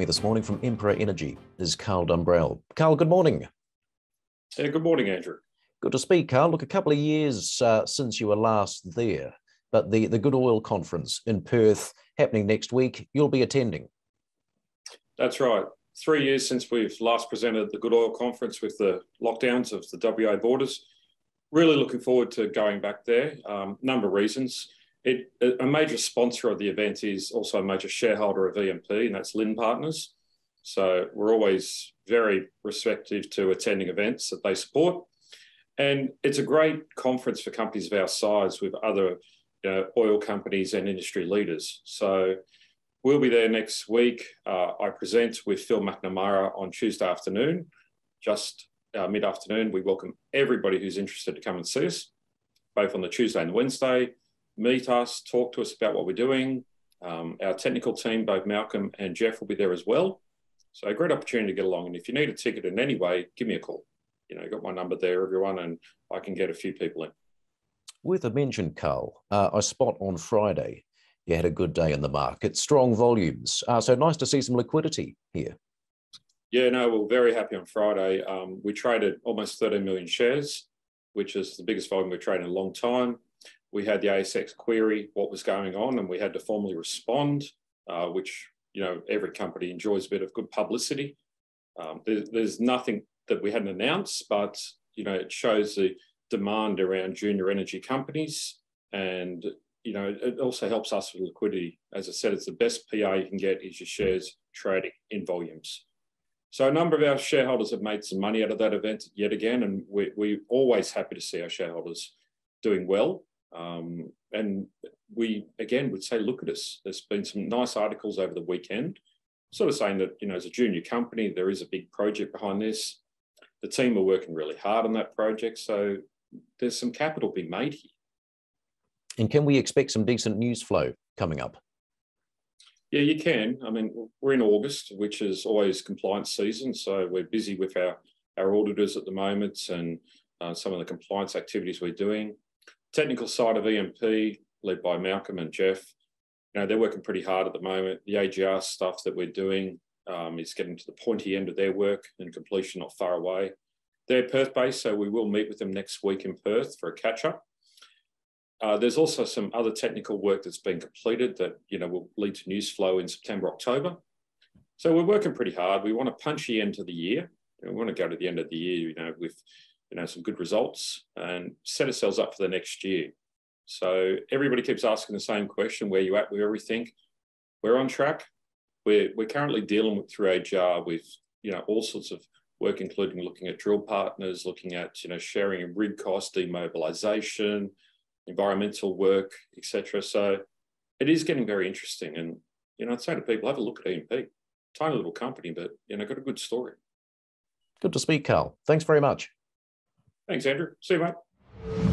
me this morning from Emperor Energy is Carl Dumbrell. Carl, good morning. Yeah, good morning, Andrew. Good to speak, Carl. Look, a couple of years uh, since you were last there, but the, the Good Oil Conference in Perth happening next week, you'll be attending. That's right. Three years since we've last presented the Good Oil Conference with the lockdowns of the WA borders. Really looking forward to going back there. Um, number of reasons. It, a major sponsor of the event is also a major shareholder of EMP, and that's Lind Partners. So we're always very receptive to attending events that they support. And it's a great conference for companies of our size with other you know, oil companies and industry leaders. So we'll be there next week. Uh, I present with Phil McNamara on Tuesday afternoon, just uh, mid afternoon. We welcome everybody who's interested to come and see us, both on the Tuesday and the Wednesday meet us, talk to us about what we're doing. Um, our technical team, both Malcolm and Jeff, will be there as well. So a great opportunity to get along. And if you need a ticket in any way, give me a call. You know, got my number there, everyone, and I can get a few people in. With a mention, Carl. Uh, I spot on Friday. You had a good day in the market, strong volumes. Uh, so nice to see some liquidity here. Yeah, no, we're very happy on Friday. Um, we traded almost 13 million shares, which is the biggest volume we've traded in a long time we had the ASX query what was going on, and we had to formally respond, uh, which you know every company enjoys a bit of good publicity. Um, there, there's nothing that we hadn't announced, but you know it shows the demand around junior energy companies, and you know it also helps us with liquidity. As I said, it's the best PR you can get is your shares trading in volumes. So a number of our shareholders have made some money out of that event yet again, and we, we're always happy to see our shareholders doing well. Um, and we again would say, look at us. There's been some nice articles over the weekend, sort of saying that you know as a junior company there is a big project behind this. The team are working really hard on that project, so there's some capital being made here. And can we expect some decent news flow coming up? Yeah, you can. I mean, we're in August, which is always compliance season, so we're busy with our our auditors at the moment and uh, some of the compliance activities we're doing technical side of EMP, led by Malcolm and Jeff, you know, they're working pretty hard at the moment. The AGR stuff that we're doing um, is getting to the pointy end of their work and completion not far away. They're Perth based, so we will meet with them next week in Perth for a catch up. Uh, there's also some other technical work that's been completed that you know will lead to news flow in September, October. So we're working pretty hard. We want a punchy end to the year. We want to go to the end of the year, you know, with you know, some good results and set ourselves up for the next year. So everybody keeps asking the same question, where you at with everything? We're on track. We're, we're currently dealing with through AGR with, you know, all sorts of work, including looking at drill partners, looking at, you know, sharing rig cost, demobilization, environmental work, etc. So it is getting very interesting. And, you know, I'd say to people, have a look at EMP. Tiny little company, but, you know, got a good story. Good to speak, Carl. Thanks very much. Thanks, Andrew. See you, mate.